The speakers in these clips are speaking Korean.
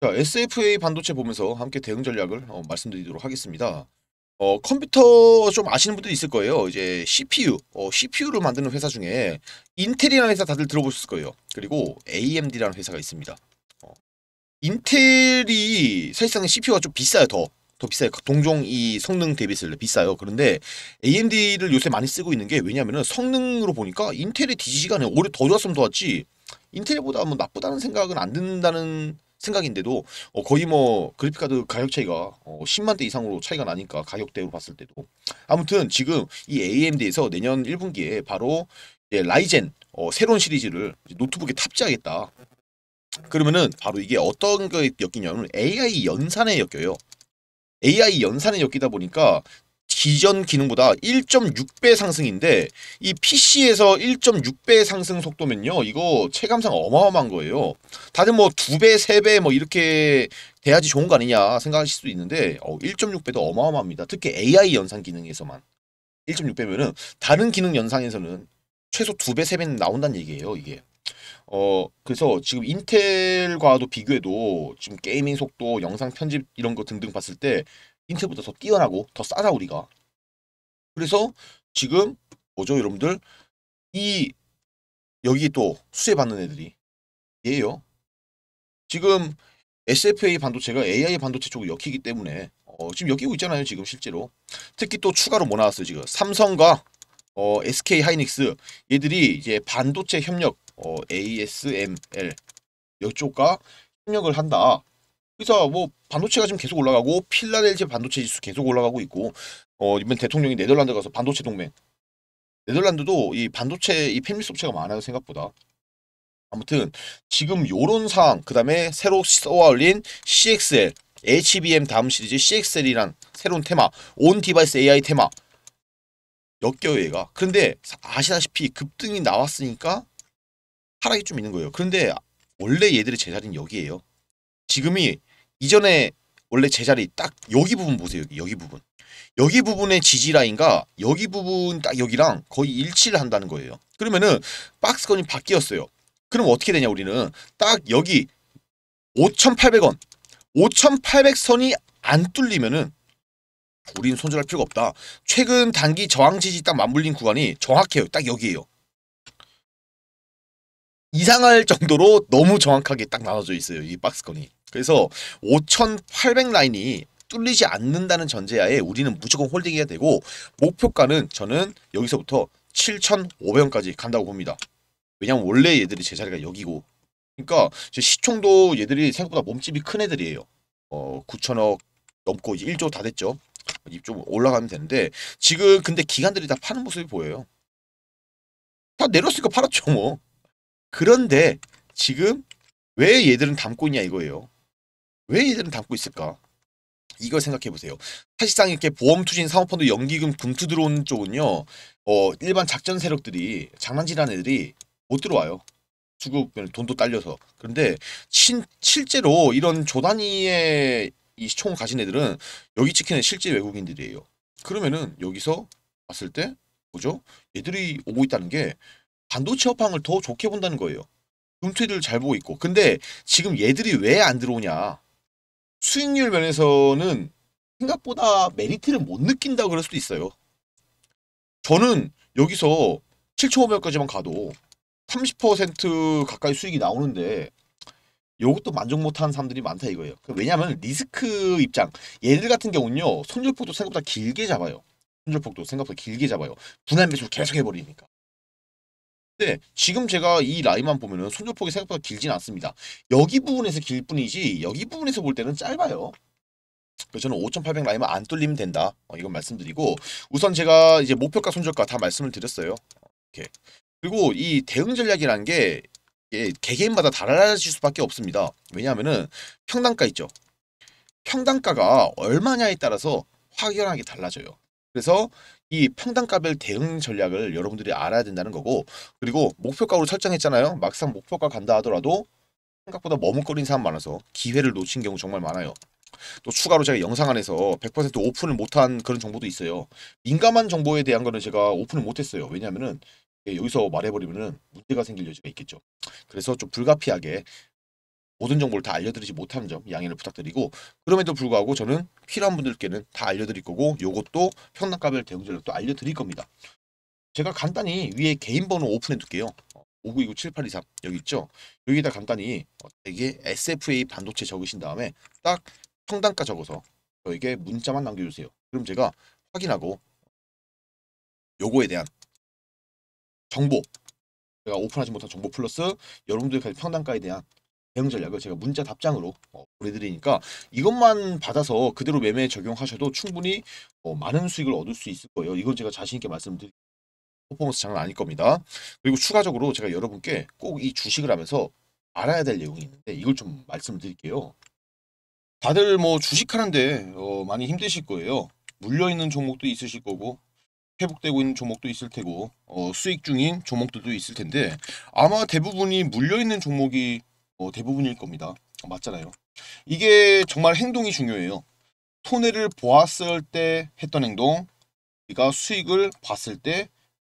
자, SFA 반도체 보면서 함께 대응 전략을 어, 말씀드리도록 하겠습니다. 어, 컴퓨터 좀 아시는 분들이 있을 거예요. 이제 CPU, 어, CPU를 만드는 회사 중에 인텔이라는 회사 다들 들어보셨을 거예요. 그리고 AMD라는 회사가 있습니다. 어, 인텔이 사실상 CPU가 좀 비싸요, 더. 더 비싸요. 동종 이 성능 대비했을 때 비싸요. 그런데 AMD를 요새 많이 쓰고 있는 게 왜냐면은 성능으로 보니까 인텔의 DG가 오히려 더 좋았으면 좋았지 인텔보다 뭐 나쁘다는 생각은 안 든다는 생각인데도 어, 거의 뭐 그래픽카드 가격 차이가 어, 10만 대 이상으로 차이가 나니까 가격대로 봤을 때도 아무튼 지금 이 AMD에서 내년 1분기에 바로 라이젠 어, 새로운 시리즈를 노트북에 탑재하겠다. 그러면은 바로 이게 어떤 거에 엮이냐면 AI 연산에 엮여요. AI 연산에 엮이다 보니까 기존 기능보다 1.6배 상승인데 이 PC에서 1.6배 상승 속도면요. 이거 체감상 어마어마한 거예요. 다들 뭐 2배, 3배 뭐 이렇게 돼야지 좋은 거 아니냐 생각하실 수도 있는데 어, 1.6배도 어마어마합니다. 특히 AI 연산 기능에서만 1.6배면은 다른 기능 연산에서는 최소 2배, 3배는 나온다는 얘기예요, 이게. 어, 그래서 지금 인텔과도 비교해도 지금 게이밍 속도, 영상 편집 이런 거 등등 봤을 때 인텔보다 더 뛰어나고 더 싸다 우리가. 그래서 지금 뭐죠 여러분들 이 여기 또 수혜 받는 애들이 얘예요. 지금 SFA 반도체가 AI 반도체 쪽을 엮이기 때문에 어, 지금 엮이고 있잖아요 지금 실제로 특히 또 추가로 뭐 나왔어요 지금 삼성과 어, SK 하이닉스 얘들이 이제 반도체 협력 어, ASML 이쪽과 협력을 한다. 그래서 뭐 반도체가 지금 계속 올라가고 필라델피아 반도체 지수 계속 올라가고 있고 어 이번 대통령이 네덜란드 가서 반도체 동맹. 네덜란드도 이 반도체 이 팬밀스 업체가 많아요 생각보다. 아무튼 지금 요런 상황 그 다음에 새로 쏘아 올린 CXL HBM 다음 시리즈 CXL이란 새로운 테마 on device AI 테마. 엮여요 얘가. 그런데 아시다시피 급등이 나왔으니까 하락이 좀 있는 거예요. 그런데 원래 얘들의 제자리는 여기에요. 지금이 이전에 원래 제자리 딱 여기 부분 보세요. 여기, 여기 부분. 여기 부분의 지지라인과 여기 부분 딱 여기랑 거의 일치를 한다는 거예요. 그러면은 박스건이 바뀌었어요. 그럼 어떻게 되냐 우리는 딱 여기 5,800원 5,800선이 안 뚫리면은 우리는 손절할 필요가 없다. 최근 단기 저항 지지 딱 맞물린 구간이 정확해요. 딱 여기에요. 이상할 정도로 너무 정확하게 딱 나눠져 있어요. 이 박스건이. 그래서 5,800 라인이 뚫리지 않는다는 전제하에 우리는 무조건 홀딩해야 되고 목표가는 저는 여기서부터 7,500원까지 간다고 봅니다. 왜냐면 원래 얘들이 제자리가 여기고 그러니까 시총도 얘들이 생각보다 몸집이 큰 애들이에요. 어 9천억 넘고 이제 1조 다 됐죠. 좀 올라가면 되는데 지금 근데 기관들이 다 파는 모습이 보여요. 다 내렸으니까 팔았죠 뭐. 그런데 지금 왜 얘들은 담고 있냐 이거예요. 왜 얘들은 담고 있을까? 이걸 생각해 보세요. 사실상 이렇게 보험 투신 사모펀드 연기금 금투 들어온 쪽은요. 어, 일반 작전 세력들이 장난질하는 애들이 못 들어와요. 수급 돈도 딸려서. 그런데 신, 실제로 이런 조단위의 이 시총을 가진 애들은 여기 찍히는 실제 외국인들이에요. 그러면은 여기서 봤을 때 뭐죠? 얘들이 오고 있다는 게 반도체 업황을 더 좋게 본다는 거예요. 금투들 잘 보고 있고. 근데 지금 얘들이 왜 안 들어오냐? 수익률 면에서는 생각보다 메리트를 못 느낀다 그럴 수도 있어요. 저는 여기서 7,500까지만 가도 30% 가까이 수익이 나오는데 이것도 만족 못하는 사람들이 많다 이거예요. 왜냐하면 리스크 입장 얘들 같은 경우는요 손절폭도 생각보다 길게 잡아요. 손절폭도 생각보다 길게 잡아요. 분할 매수를 계속 해버리니까. 근데 지금 제가 이 라인만 보면은 손절폭이 생각보다 길진 않습니다. 여기 부분에서 길 뿐이지 여기 부분에서 볼 때는 짧아요. 그래서 저는 5,800 라인만 안 뚫리면 된다. 어, 이건 말씀드리고 우선 제가 이제 목표가 손절가 다 말씀을 드렸어요. 이렇게 그리고 이 대응 전략이라는 게 예, 개개인마다 달라질 수밖에 없습니다. 왜냐하면은 평단가 있죠. 평단가가 얼마냐에 따라서 확연하게 달라져요. 그래서 이 평단가별 대응 전략을 여러분들이 알아야 된다는 거고 그리고 목표가로 설정했잖아요. 막상 목표가 간다 하더라도 생각보다 머뭇거리는 사람 많아서 기회를 놓친 경우 정말 많아요. 또 추가로 제가 영상 안에서 100% 오픈을 못한 그런 정보도 있어요. 민감한 정보에 대한 거는 제가 오픈을 못했어요. 왜냐하면은 여기서 말해버리면은 문제가 생길 여지가 있겠죠. 그래서 좀 불가피하게 모든 정보를 다 알려드리지 못하는 점 양해를 부탁드리고 그럼에도 불구하고 저는 필요한 분들께는 다 알려드릴 거고 요것도 평단가별 대응 전략도 알려드릴 겁니다. 제가 간단히 위에 개인 번호 오픈해 둘게요. 59297823 여기 있죠? 여기다 간단히 어, 이게 SFA 반도체 적으신 다음에 딱 평단가 적어서 저에게 문자만 남겨주세요. 그럼 제가 확인하고 요거에 대한 정보 제가 오픈하지 못한 정보 플러스 여러분들의 평단가에 대한 대응 전략을 제가 문자 답장으로 어, 보내드리니까 이것만 받아서 그대로 매매 적용하셔도 충분히 어, 많은 수익을 얻을 수 있을 거예요. 이건 제가 자신 있게 말씀드릴 퍼포먼스 장난 아닐 겁니다. 그리고 추가적으로 제가 여러분께 꼭 이 주식을 하면서 알아야 될 내용이 있는데 이걸 좀 말씀을 드릴게요. 다들 뭐 주식하는데 어, 많이 힘드실 거예요. 물려 있는 종목도 있으실 거고 회복되고 있는 종목도 있을 테고 어, 수익 중인 종목들도 있을 텐데 아마 대부분이 물려 있는 종목이 어, 대부분일 겁니다. 어, 맞잖아요. 이게 정말 행동이 중요해요. 손해를 보았을 때 했던 행동, 우리가 수익을 봤을 때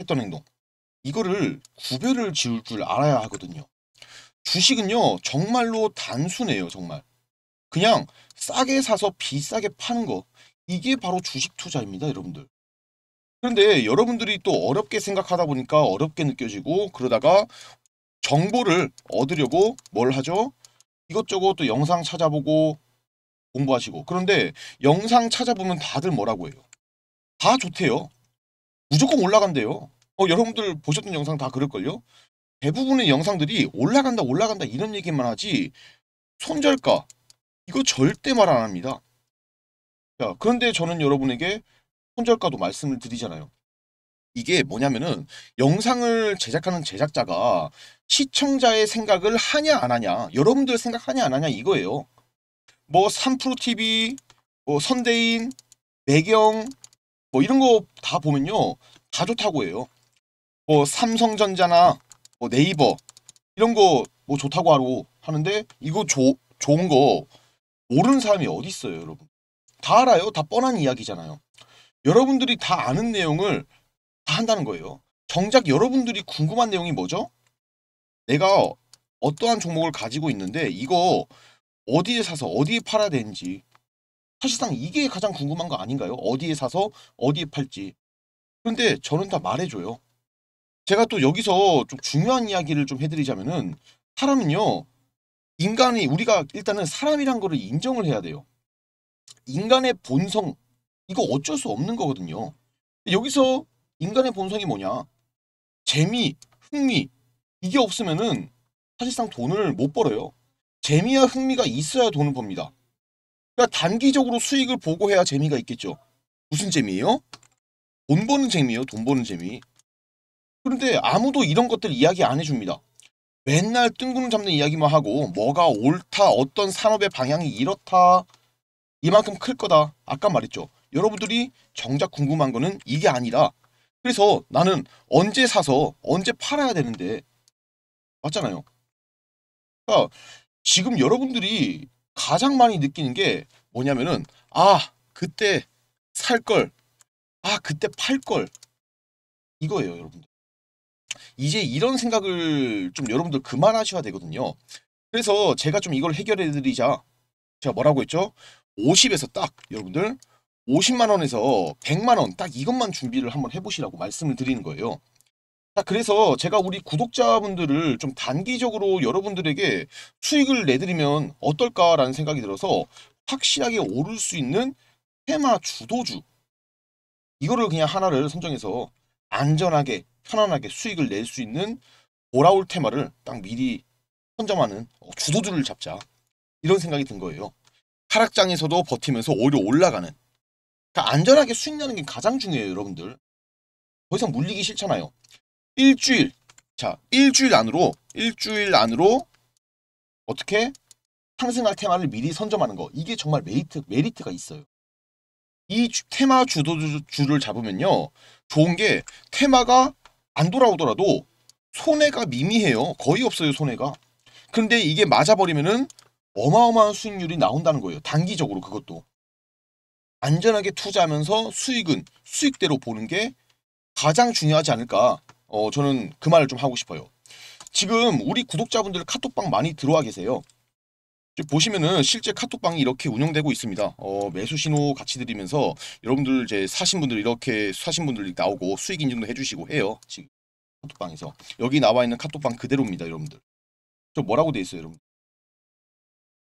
했던 행동. 이거를 구별을 지을 줄 알아야 하거든요. 주식은요, 정말로 단순해요, 정말. 그냥 싸게 사서 비싸게 파는 거. 이게 바로 주식 투자입니다, 여러분들. 그런데 여러분들이 또 어렵게 생각하다 보니까 어렵게 느껴지고 그러다가 정보를 얻으려고 뭘 하죠? 이것저것 또 영상 찾아보고 공부하시고 그런데 영상 찾아보면 다들 뭐라고 해요? 다 좋대요. 무조건 올라간대요. 어, 여러분들 보셨던 영상 다 그럴걸요? 대부분의 영상들이 올라간다 올라간다 이런 얘기만 하지 손절가 이거 절대 말 안 합니다. 자, 그런데 저는 여러분에게 손절가도 말씀을 드리잖아요. 이게 뭐냐면은 영상을 제작하는 제작자가 시청자의 생각을 하냐 안 하냐 여러분들 생각하냐 안 하냐 이거예요. 뭐 3프로TV, 뭐 선대인, 매경 뭐 이런 거 다 보면요 다 좋다고 해요. 뭐 삼성전자나 뭐 네이버 이런 거 뭐 좋다고 하고 하는데 이거 조, 좋은 거 모르는 사람이 어디 있어요 여러분. 다 알아요. 다 뻔한 이야기잖아요. 여러분들이 다 아는 내용을 다 한다는 거예요. 정작 여러분들이 궁금한 내용이 뭐죠? 내가 어떠한 종목을 가지고 있는데 이거 어디에 사서 어디에 팔아야 되는지 사실상 이게 가장 궁금한 거 아닌가요? 어디에 사서 어디에 팔지. 그런데 저는 다 말해줘요. 제가 또 여기서 좀 중요한 이야기를 좀 해드리자면은 사람은요 인간이 우리가 일단은 사람이란 거를 인정을 해야 돼요. 인간의 본성 이거 어쩔 수 없는 거거든요. 여기서 인간의 본성이 뭐냐? 재미, 흥미 이게 없으면은 사실상 돈을 못 벌어요. 재미와 흥미가 있어야 돈을 법니다. 그러니까 단기적으로 수익을 보고 해야 재미가 있겠죠. 무슨 재미예요? 돈 버는 재미예요. 돈 버는 재미. 그런데 아무도 이런 것들 이야기 안 해줍니다. 맨날 뜬구름 잡는 이야기만 하고 뭐가 옳다, 어떤 산업의 방향이 이렇다, 이만큼 클 거다. 아까 말했죠. 여러분들이 정작 궁금한 거는 이게 아니라 그래서 나는 언제 사서 언제 팔아야 되는데 맞잖아요. 그러니까 지금 여러분들이 가장 많이 느끼는 게 뭐냐면은 아 그때 살 걸, 아 그때 팔 걸 이거예요, 여러분들. 이제 이런 생각을 좀 여러분들 그만하셔야 되거든요. 그래서 제가 좀 이걸 해결해 드리자. 제가 뭐라고 했죠? 50에서 딱 여러분들 50만 원에서 100만 원 딱 이것만 준비를 한번 해보시라고 말씀을 드리는 거예요. 자, 그래서 제가 우리 구독자분들을 좀 단기적으로 여러분들에게 수익을 내드리면 어떨까라는 생각이 들어서 확실하게 오를 수 있는 테마 주도주. 이거를 그냥 하나를 선정해서 안전하게 편안하게 수익을 낼 수 있는 돌아올 테마를 딱 미리 선점하는 주도주를 잡자. 이런 생각이 든 거예요. 하락장에서도 버티면서 오히려 올라가는. 그러니까 안전하게 수익 내는 게 가장 중요해요 여러분들. 더 이상 물리기 싫잖아요 일주일 자 일주일 안으로 일주일 안으로 어떻게 상승할 테마를 미리 선점하는 거 이게 정말 메리트, 메리트가 있어요 이 주, 테마 주도주를 잡으면요 좋은 게 테마가 안 돌아오더라도 손해가 미미해요 거의 없어요 손해가 근데 이게 맞아버리면은 어마어마한 수익률이 나온다는 거예요. 단기적으로 그것도. 안전하게 투자하면서 수익은 수익대로 보는 게 가장 중요하지 않을까. 어, 저는 그 말을 좀 하고 싶어요. 지금 우리 구독자분들 카톡방 많이 들어와 계세요. 보시면은 실제 카톡방이 이렇게 운영되고 있습니다. 어, 매수 신호 같이 드리면서 여러분들 이제 사신 분들 이렇게 사신 분들 나오고 수익 인증도 해주시고 해요. 지금 카톡방에서 여기 나와 있는 카톡방 그대로입니다, 여러분들. 저 뭐라고 돼 있어요, 여러분?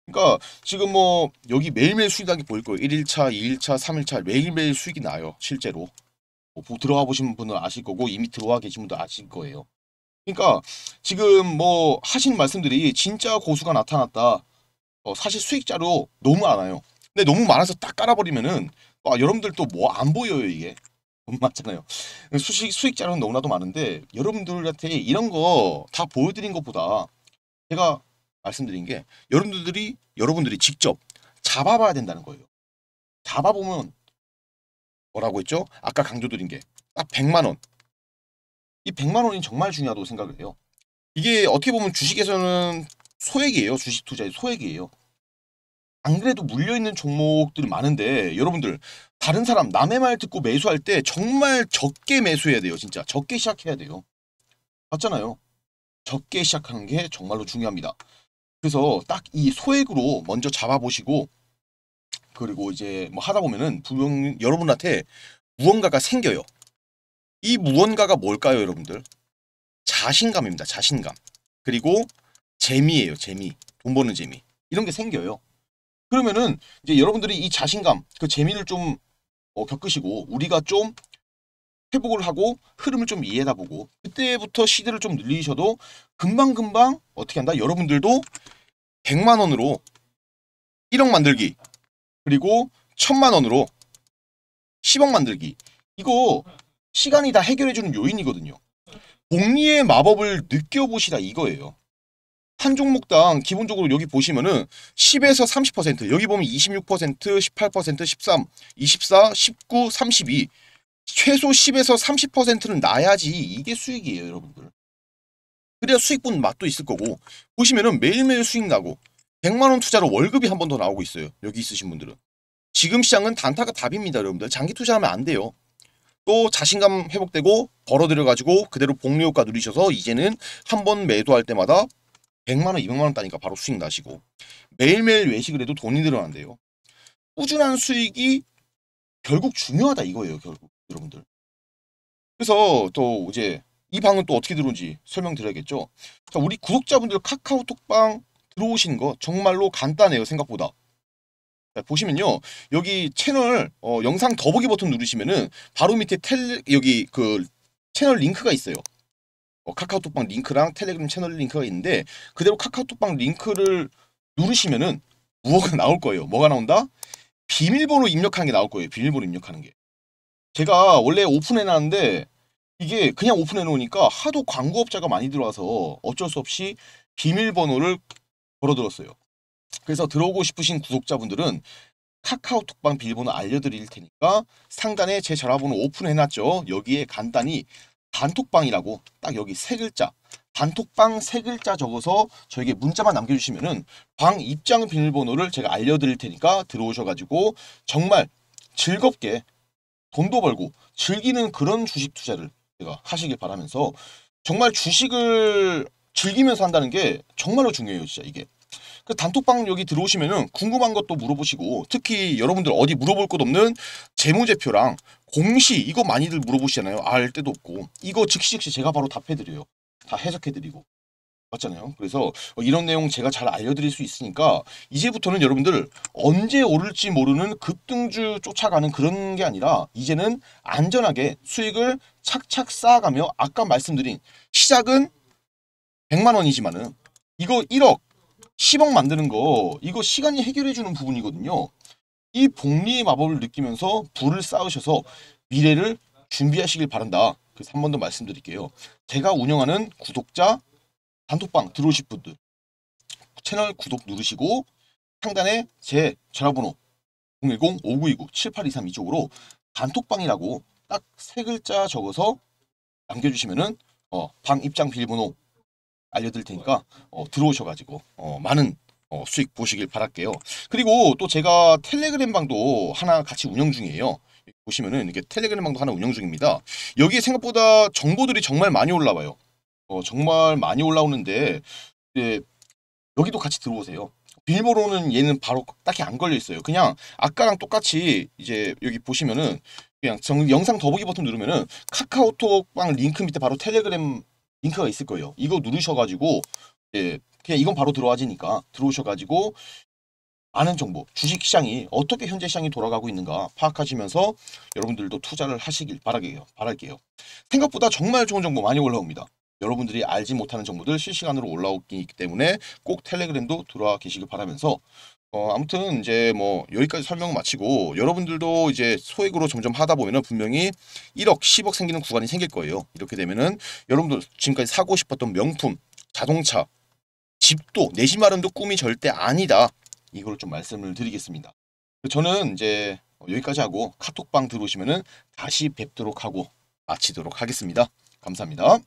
그러니까 지금 뭐 여기 매일매일 수익 나게 보일 거예요. 1일차, 2일차, 3일차 매일매일 수익이 나요. 실제로. 뭐 들어와 보신 분은 아실 거고 이미 들어와 계신 분도 아실 거예요. 그러니까 지금 뭐 하신 말씀들이 진짜 고수가 나타났다. 어, 사실 수익자로 너무 많아요. 근데 너무 많아서 딱 깔아버리면은 아, 여러분들 또 뭐 안 보여요 이게. 맞잖아요. 수익 수익자료는 너무나도 많은데 여러분들한테 이런 거 다 보여드린 것보다 제가 말씀드린 게 여러분들이 여러분들이 직접 잡아봐야 된다는 거예요. 잡아보면 뭐라고 했죠? 아까 강조드린 게 딱 100만 원. 이 100만 원이 정말 중요하다고 생각을 해요. 이게 어떻게 보면 주식에서는 소액이에요. 주식 투자의 소액이에요. 안 그래도 물려있는 종목들이 많은데 여러분들 다른 사람 남의 말 듣고 매수할 때 정말 적게 매수해야 돼요. 진짜 적게 시작해야 돼요. 맞잖아요. 적게 시작하는 게 정말로 중요합니다. 그래서 딱 이 소액으로 먼저 잡아보시고 그리고 이제 뭐 하다 보면은 분명 여러분한테 무언가가 생겨요. 이 무언가가 뭘까요, 여러분들? 자신감입니다. 자신감. 그리고 재미예요, 재미. 돈 버는 재미. 이런 게 생겨요. 그러면은 이제 여러분들이 이 자신감, 그 재미를 좀 어, 겪으시고 우리가 좀 회복을 하고 흐름을 좀 이해하다 보고 그때부터 시드를 좀 늘리셔도 금방금방 어떻게 한다? 여러분들도 100만 원으로 1억 만들기 그리고 1000만 원으로 10억 만들기. 이거 시간이 다 해결해주는 요인이거든요. 복리의 마법을 느껴보시다 이거예요. 한 종목당 기본적으로 여기 보시면은 10에서 30% 여기 보면 26% 18% 13 24 19 32 최소 10에서 30%는 나야지. 이게 수익이에요 여러분들. 그래야 수익분 맛도 있을 거고. 보시면은 매일매일 수익 나고 100만원 투자로 월급이 한 번 더 나오고 있어요. 여기 있으신 분들은. 지금 시장은 단타가 답입니다 여러분들. 장기 투자하면 안 돼요. 또 자신감 회복되고 벌어들여 가지고 그대로 복리 효과 누리셔서 이제는 한 번 매도할 때마다 100만원 200만원 따니까 바로 수익 나시고 매일매일 외식을 해도 돈이 늘어난대요. 꾸준한 수익이 결국 중요하다 이거예요 결국 여러분들. 그래서 또 이제 이 방은 또 어떻게 들어온지 설명드려야겠죠. 자, 우리 구독자분들 카카오톡방 들어오신 거 정말로 간단해요 생각보다. 자, 보시면요 여기 채널 어, 영상 더보기 버튼 누르시면은 바로 밑에 텔 여기 그 채널 링크가 있어요. 어, 카카오톡방 링크랑 텔레그램 채널 링크가 있는데 그대로 카카오톡방 링크를 누르시면은 무엇가 나올 거예요. 뭐가 나온다? 비밀번호 입력하는 게 나올 거예요. 비밀번호 입력하는 게. 제가 원래 오픈해놨는데 이게 그냥 오픈해놓으니까 하도 광고업자가 많이 들어와서 어쩔 수 없이 비밀번호를 걸어들었어요. 그래서 들어오고 싶으신 구독자분들은 카카오톡방 비밀번호 알려드릴 테니까 상단에 제 전화번호 오픈해놨죠. 여기에 간단히 단톡방이라고 딱 여기 세 글자 단톡방 세 글자 적어서 저에게 문자만 남겨주시면은 방 입장 비밀번호를 제가 알려드릴 테니까 들어오셔가지고 정말 즐겁게 돈도 벌고 즐기는 그런 주식 투자를 제가 하시길 바라면서 정말 주식을 즐기면서 한다는 게 정말로 중요해요 진짜 이게. 그 단톡방 여기 들어오시면은 궁금한 것도 물어보시고 특히 여러분들 어디 물어볼 것 없는 재무제표랑 공시 이거 많이들 물어보시잖아요. 알 때도 없고. 이거 즉시 즉시 제가 바로 답해드려요. 다 해석해드리고. 맞잖아요. 그래서 이런 내용 제가 잘 알려드릴 수 있으니까 이제부터는 여러분들 언제 오를지 모르는 급등주 쫓아가는 그런 게 아니라 이제는 안전하게 수익을 착착 쌓아가며 아까 말씀드린 시작은 100만 원이지만은 이거 1억 10억 만드는 거 이거 시간이 해결해 주는 부분이거든요. 이 복리의 마법을 느끼면서 불을 쌓으셔서 미래를 준비하시길 바란다. 그래서 한 번 더 말씀드릴게요. 제가 운영하는 구독자 단톡방 들어오실 분들 채널 구독 누르시고 상단에 제 전화번호 010-5929-7823 이쪽으로 단톡방이라고 딱 세 글자 적어서 남겨주시면은 어, 방 입장 비밀번호 알려드릴 테니까 어, 들어오셔가지고 어, 많은 어, 수익 보시길 바랄게요. 그리고 또 제가 텔레그램 방도 하나 같이 운영 중이에요. 보시면은 이렇게 텔레그램 방도 하나 운영 중입니다. 여기에 생각보다 정보들이 정말 많이 올라와요. 어, 정말 많이 올라오는데 예, 여기도 같이 들어오세요. 비밀번호는 얘는 바로 딱히 안 걸려 있어요. 그냥 아까랑 똑같이 이제 여기 보시면은 그냥 정- 영상 더보기 버튼 누르면은 카카오톡방 링크 밑에 바로 텔레그램 링크가 있을 거예요. 이거 누르셔가지고 예 그냥 이건 바로 들어와지니까 들어오셔가지고 많은 정보, 주식 시장이 어떻게 현재 시장이 돌아가고 있는가 파악하시면서 여러분들도 투자를 하시길 바라게요. 바랄게요. 생각보다 정말 좋은 정보 많이 올라옵니다. 여러분들이 알지 못하는 정보들 실시간으로 올라오기 때문에 꼭 텔레그램도 들어와 계시길 바라면서 어 아무튼 이제 뭐 여기까지 설명 마치고 여러분들도 이제 소액으로 점점 하다 보면은 분명히 1억, 10억 생기는 구간이 생길 거예요. 이렇게 되면은 여러분들 지금까지 사고 싶었던 명품, 자동차, 집도 내 집 마련도 꿈이 절대 아니다. 이걸 좀 말씀을 드리겠습니다. 저는 이제 여기까지 하고 카톡방 들어오시면은 다시 뵙도록 하고 마치도록 하겠습니다. 감사합니다.